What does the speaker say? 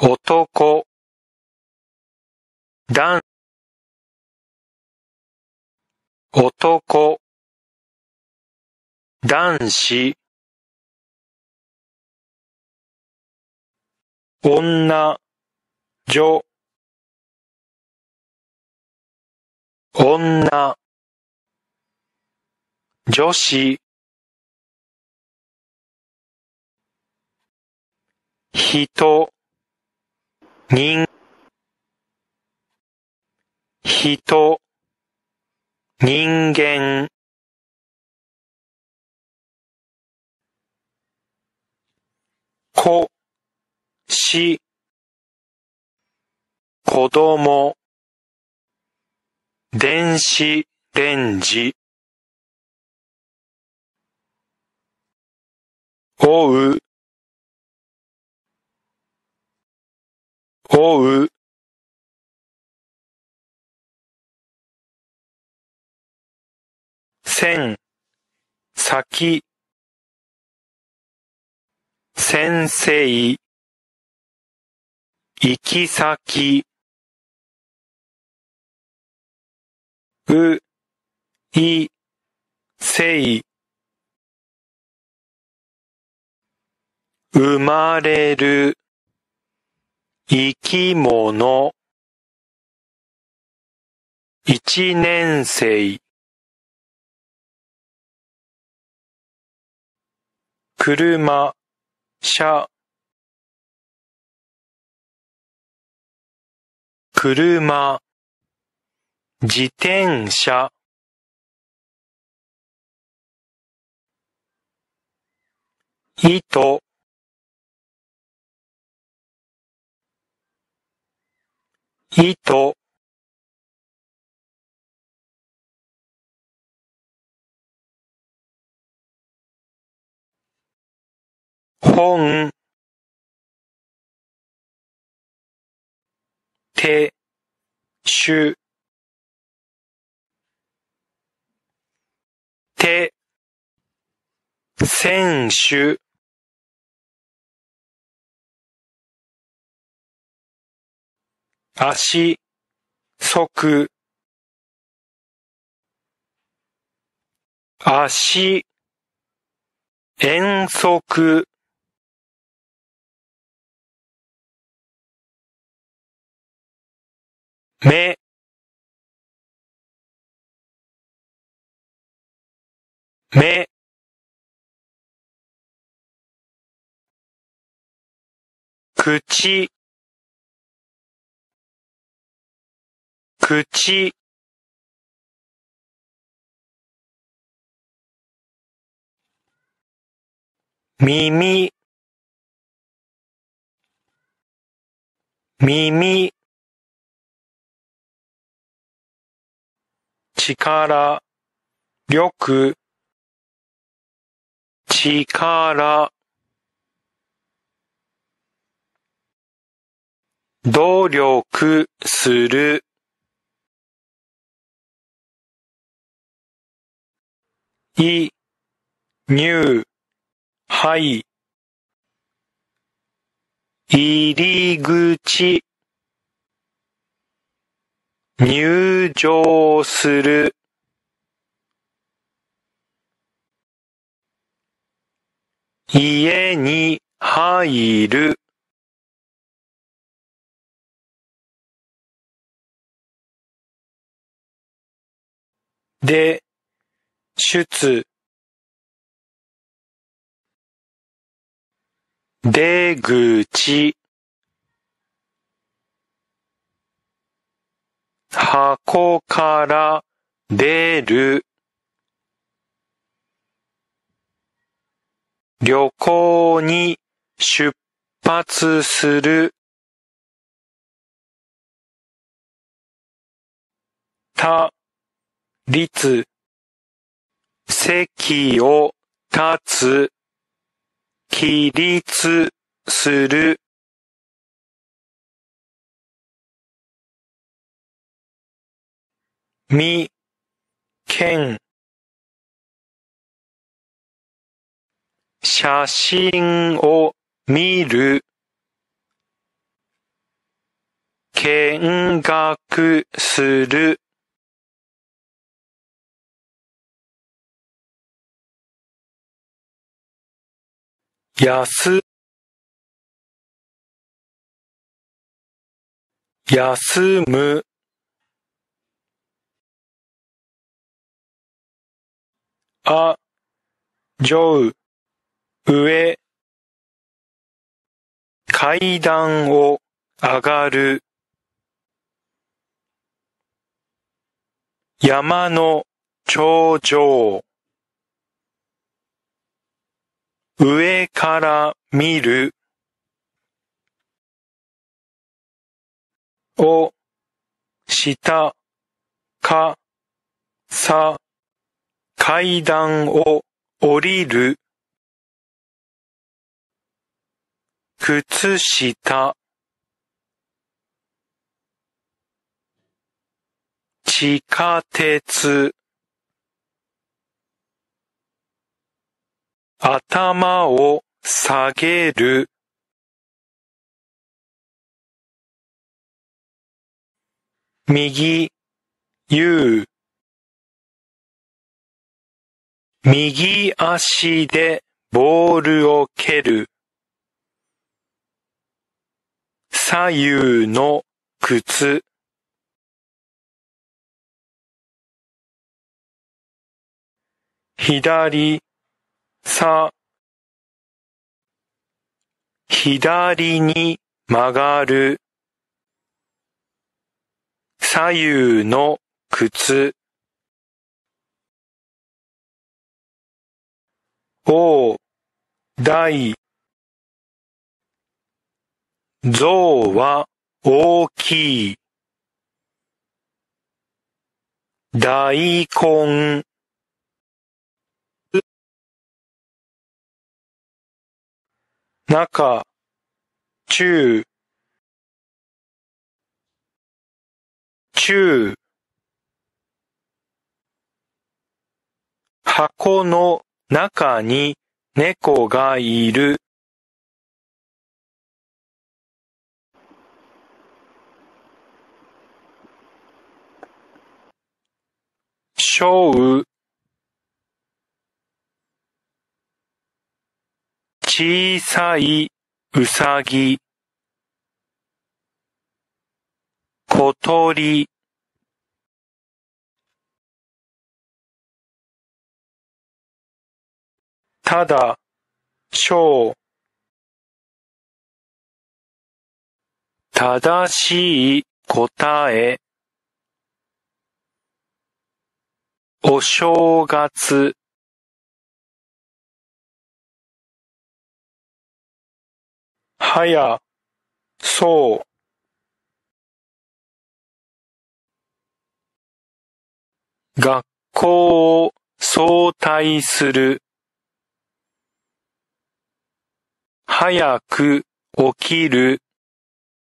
男。男。男。男子。女。女。女。女子。人。人人人間。子し子供。電子レンジ追う。追う。線先。先生。行き先。ういせい。生まれる。生き物。一年生。車。車。車。自転車。糸。糸本。手。手。手選手。足足足遠足目目口口。耳。耳。力。力。力。努力する。い、入、はい。入り口。入場する。家に入る。で、出出口。箱から出る。旅行に出発する。た、立、席を立つ、起立する、み、けん、写真を見る、見学する。休休むあ、上、上、階段を上がる。山の頂上。上から見る。お、下、か、さ、階段を降りる。靴下。地下鉄。頭を下げる。右、ゆう。右足でボールを蹴る。左右の靴。左、さ、左に曲がる。左右の靴。おう大象は大きい。大根中、中、中、箱の中に猫がいる。小う小さいうさぎ小鳥。ただ、小。正しい答え。お正月。はや、そう。学校を早退する。早く起きる。